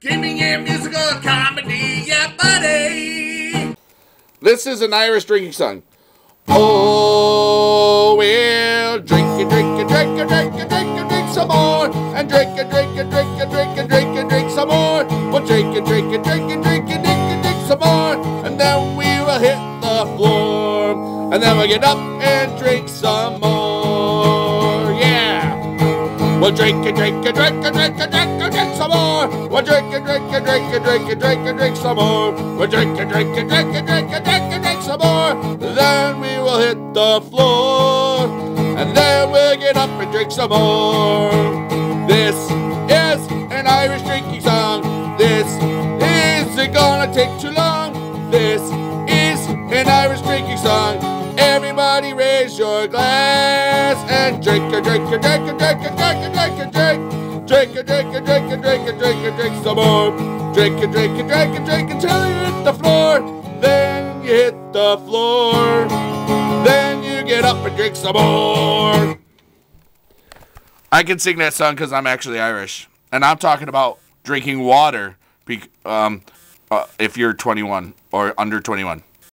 Gaming and musical comedy, yeah, buddy. This is an Irish drinking song. Oh, we'll drink and drink and drink and drink and drink and drink some more. And drink and drink and drink and drink and drink and drink some more. We'll drink and drink and drink and drink and drink and drink some more. And then we will hit the floor. And then we'll get up and drink some more. We'll drink and drink and drink and drink and drink and drink some more. We'll drink and drink and drink and drink and drink and drink some more. We'll drink and drink and drink and drink and drink and drink some more. Then we will hit the floor. And then we'll get up and drink some more. This is an Irish drinking song. This isn't gonna take too long. This is an Irish drinking song. Everybody raise your glass and drink and drink and drink and drink and drink and drink and drink. Drink and drink and drink and drink and drink and drink some more. Drink and drink and drink and drink until you hit the floor. Then you hit the floor. Then you get up and drink some more. I can sing that song because I'm actually Irish. And I'm talking about drinking water um, uh, if you're 21 or under 21.